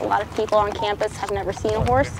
A lot of people on campus have never seen a horse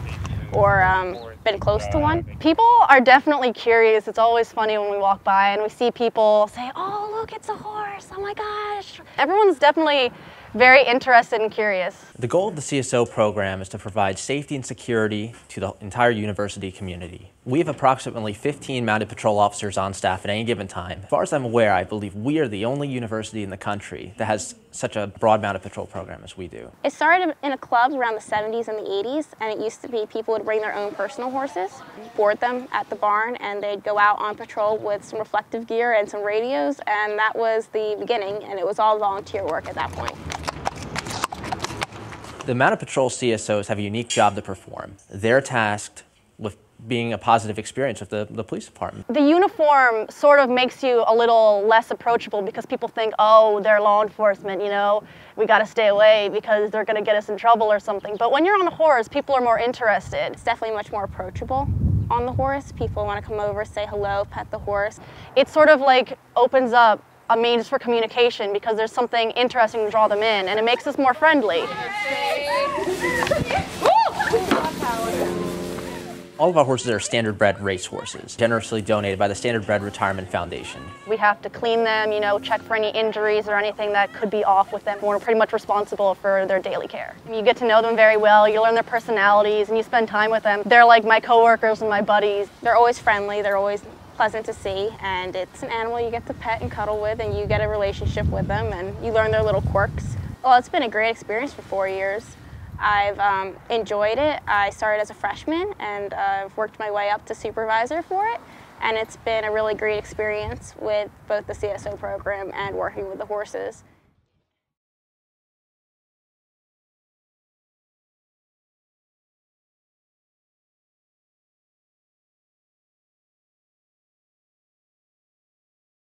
or um, been close to one. People are definitely curious. It's always funny when we walk by and we see people say, oh, look, it's a horse. Oh my gosh. Everyone's definitely very interested and curious. The goal of the CSO program is to provide safety and security to the entire university community. We have approximately 15 mounted patrol officers on staff at any given time. As far as I'm aware, I believe we are the only university in the country that has such a broad mounted patrol program as we do. It started in a club around the 70s and the 80s, and it used to be people would bring their own personal horses, board them at the barn, and they'd go out on patrol with some reflective gear and some radios, and that was the beginning, and it was all volunteer work at that point. The Mounted Patrol CSOs have a unique job to perform. They're tasked with being a positive experience with the, the police department. The uniform sort of makes you a little less approachable because people think, oh, they're law enforcement, you know, we got to stay away because they're going to get us in trouble or something. But when you're on a horse, people are more interested. It's definitely much more approachable on the horse. People want to come over, say hello, pet the horse. It sort of like opens up a means for communication because there's something interesting to draw them in and it makes us more friendly. All of our horses are standardbred race horses, generously donated by the Standardbred Retirement Foundation. We have to clean them, you know, check for any injuries or anything that could be off with them. We're pretty much responsible for their daily care. You get to know them very well, you learn their personalities, and you spend time with them. They're like my coworkers and my buddies. They're always friendly, they're always pleasant to see, and it's an animal you get to pet and cuddle with, and you get a relationship with them, and you learn their little quirks. Well, it's been a great experience for four years. I've um, enjoyed it. I started as a freshman and I've worked my way up to supervisor for it. And it's been a really great experience with both the CSO program and working with the horses.